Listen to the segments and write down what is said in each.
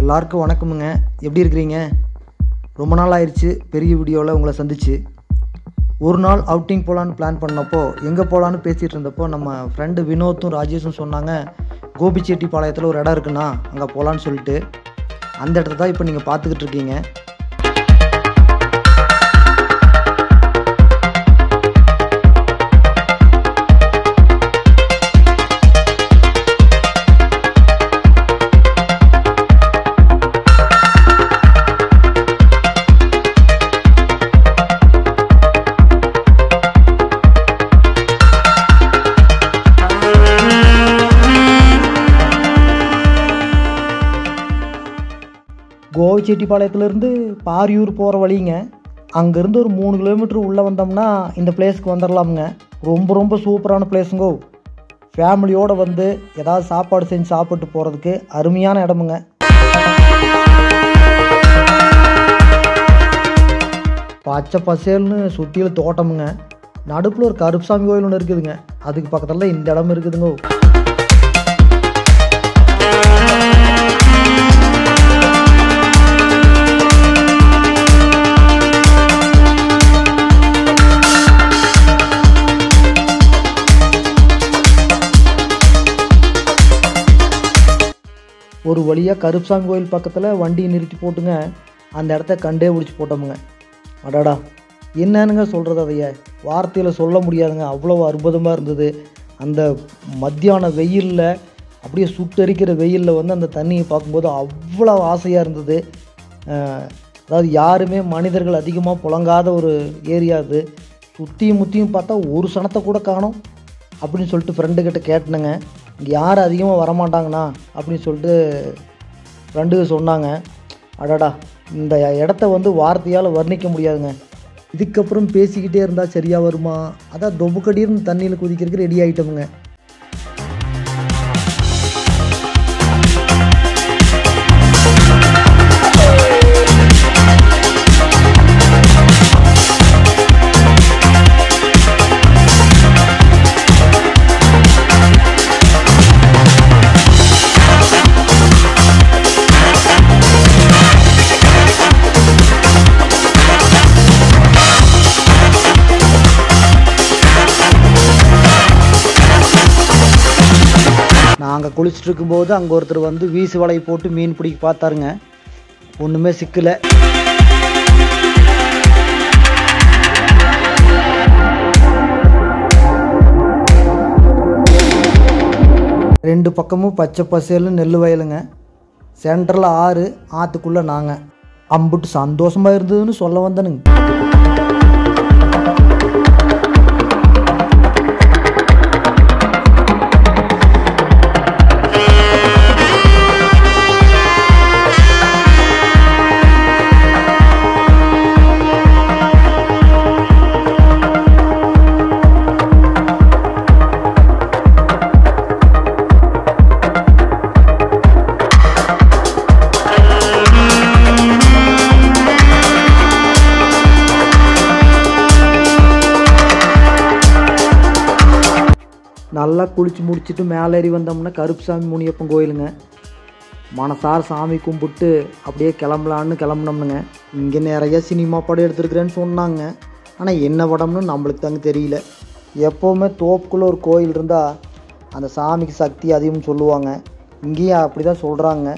எல்லாருக்கும் வணக்கமுங்க. எப்படி இருக்கிறீங்க? ரொம்ப நாள் ஆயிடுச்சு. பெரிய வீடியோவில் உங்களை சந்திச்சு. ஒரு நாள் அவுட்டிங் போகலான்னு பிளான் பண்ணப்போ எங்கே போகலான்னு பேசிகிட்டு இருந்தப்போ நம்ம ஃப்ரெண்டு வினோத்தும் ராஜேஷும் சொன்னாங்க கோபிச்செட்டிப்பாளையத்தில் ஒரு இடம் இருக்குண்ணா அங்கே போகலான்னு சொல்லிட்டு. அந்த இடத்த தான் இப்போ நீங்கள் பார்த்துக்கிட்டு இருக்கீங்க. கோவிச்செட்டிப்பாளையத்துலேருந்து பாரியூர் போகிற வழிங்க. அங்கேருந்து ஒரு மூணு கிலோமீட்டர் உள்ளே வந்தோம்னா இந்த பிளேஸ்க்கு வந்துடலாமுங்க ரொம்ப ரொம்ப சூப்பரான பிளேஸுங்கோ ஃபேமிலியோடு வந்து ஏதாவது சாப்பாடு செஞ்சு சாப்பிட்டு போகிறதுக்கு அருமையான இடமுங்க. பச்சை பசேல்னு சுற்றியில் தோட்டமுங்க. நடுப்பில் ஒரு கருப்புசாமி கோயில் ஒன்று இருக்குதுங்க. அதுக்கு பக்கத்தில் இந்த இடம் இருக்குதுங்கோ. ஒரு வழியாக கருப்சாமி கோயில் பக்கத்தில் வண்டியை நிறுத்தி போட்டுங்க. அந்த இடத்த கண்டே பிடிச்சி போட்டோமுங்க. அடாடா. என்னன்னுங்க சொல்கிறது அதைய? வார்த்தையில் சொல்ல முடியாதுங்க. அவ்வளோ அற்புதமாக இருந்தது. அந்த மத்தியான வெயிலில் அப்படியே சுட்டரிக்கிற வெயிலில் வந்து அந்த தண்ணியை பார்க்கும்போது அவ்வளோ ஆசையாக இருந்தது. அதாவது யாருமே மனிதர்கள் அதிகமாக புழங்காத ஒரு ஏரியா அது. சுற்றியும் முற்றியும் பார்த்தா ஒரு சனத்தை கூட காணும். அப்படின்னு சொல்லிட்டு ஃப்ரெண்டுக்கிட்ட கேட்டனுங்க. இங்கே யார் அதிகமாக வரமாட்டாங்கண்ணா அப்படின்னு சொல்லிட்டு ஃப்ரெண்டு சொன்னாங்க. அடடா இந்த இடத்த வந்து வார்த்தையால் வர்ணிக்க முடியாதுங்க. இதுக்கப்புறம் பேசிக்கிட்டே இருந்தால் சரியாக வருமா? அதான் தொபுக்கடின்னு தண்ணியில் குதிக்கிறதுக்கு ரெடி ஆகிட்டோமுங்க நாங்கள் குளிச்சுட்டு இருக்கும்போது அங்கே ஒருத்தர் வந்து வீசு வலையை போட்டு மீன் பிடிக்க பார்த்தாருங்க. ஒன்றுமே சிக்கலை. ரெண்டு பக்கமும் பச்சை பசேலும் நெல் வயலுங்க. சென்டரில் ஆறு ஆற்றுக்குள்ளே நாங்கள் அம்புட்டு சந்தோஷமாக இருந்ததுன்னு சொல்ல வந்தனுங்க. நல்லா குளிச்சு முடிச்சுட்டு மேலே ஏறி வந்தோம்னா கருப்புசாமி முனியப்பன் கோயிலுங்க. மனசார சாமி கும்பிட்டு அப்படியே கிளம்பலான்னு கிளம்புனோம்னுங்க. இங்கே நிறைய சினிமா படம் எடுத்துருக்குறேன்னு சொன்னாங்க. ஆனால் என்ன படம்னு நம்மளுக்கு தாங்க தெரியல. எப்போவுமே தோப்புக்குள்ளே ஒரு கோயில் இருந்தால் அந்த சாமிக்கு சக்தி அதிகம்னு சொல்லுவாங்க. இங்கேயும் அப்படி தான் சொல்கிறாங்க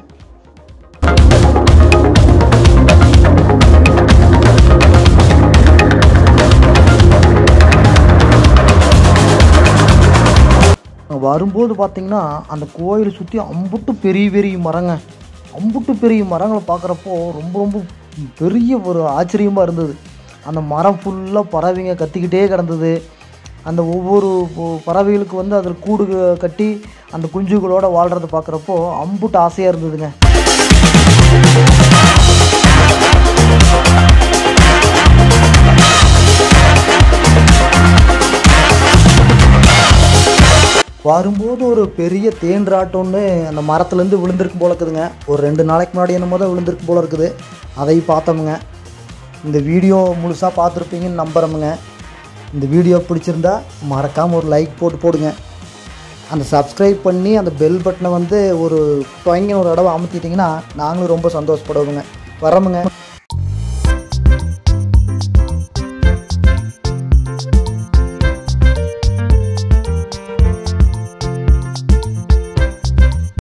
வரும்போது பார்த்திங்கன்னா அந்த கோயிலை சுற்றி அம்புட்டு பெரிய பெரிய மரங்க. அம்புட்டு பெரிய மரங்களை பார்க்குறப்போ ரொம்ப ரொம்ப பெரிய ஒரு ஆச்சரியமாக இருந்தது. அந்த மரம் ஃபுல்லாக பறவைங்க கத்திக்கிட்டே கிடந்தது. அந்த ஒவ்வொரு பறவைகளுக்கு வந்து அதில் கூடு கட்டி அந்த குஞ்சுகளோடு வாழ்கிறத பார்க்குறப்போ அம்புட்டு ஆசையாக இருந்ததுங்க. வரும்போது ஒரு பெரிய தேன்றாட்டம்னு அந்த மரத்துலேருந்து விழுந்திருக்கு போல இருக்குதுங்க. ஒரு ரெண்டு நாளைக்கு முன்னாடி என்னமோ தான் விழுந்திருக்கு போல இருக்குது. அதையும் பார்த்தோமுங்க. இந்த வீடியோ முழுசாக பார்த்துருப்பீங்கன்னு நம்புகிறோமுங்க இந்த வீடியோ பிடிச்சிருந்தா மறக்காமல் ஒரு லைக் போட்டு போடுங்க. அந்த சப்ஸ்கிரைப் பண்ணி அந்த பெல் பட்டனை வந்து ஒரு டொயங்கின ஒரு தடவை அமுத்திட்டிங்கன்னா நாங்களும் ரொம்ப சந்தோஷப்படுவோங்க வரோமுங்க